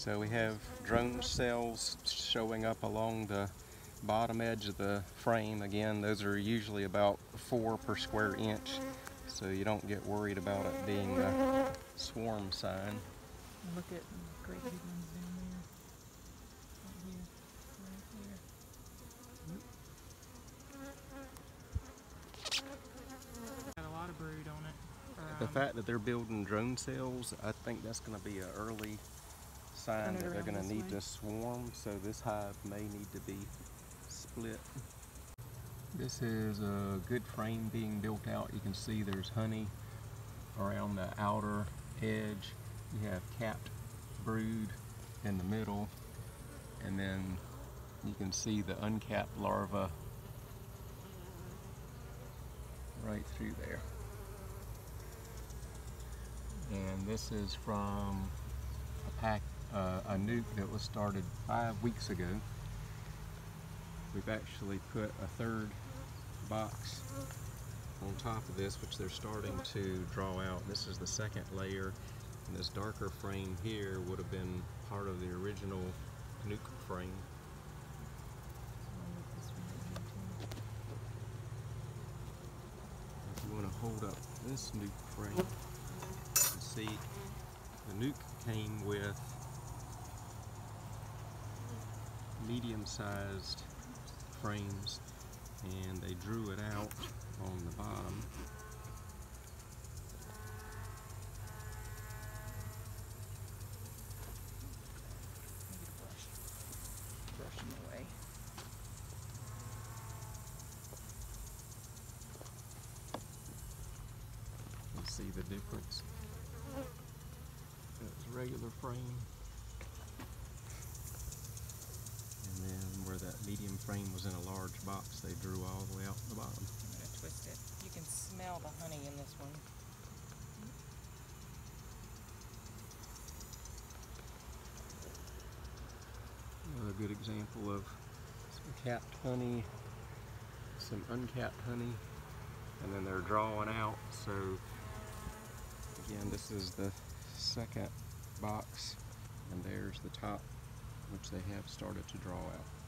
So we have drone cells showing up along the bottom edge of the frame. Again, those are usually about four per square inch, so you don't get worried about it being a swarm sign. Look at the great big ones down there. Right here. Right there. Got a lot of brood on it. The Um, fact that they're building drone cells, I think that's going to be an early sign that they're going to need way. to swarm, so this hive may need to be split. This is a good frame being built out. You can see there's honey around the outer edge. You have capped brood in the middle, and then you can see the uncapped larva right through there. And this is from a pack, uh, a nuc that was started five weeks ago. We've actually put a third box on top of this, which they're starting to draw out. This is the second layer, and this darker frame here would have been part of the original nuc frame. If you want to hold up this nuc frame, you see the nuc came with medium-sized frames and they drew it out on the bottom. See the difference. That's regular frame. And then where that medium frame was in a large box, they drew all the way out the bottom. I'm gonna twist it. You can smell the honey in this one. Another good example of some capped honey, some uncapped honey, and then they're drawing out. So again, this is the second box, and there's the top, which they have started to draw out.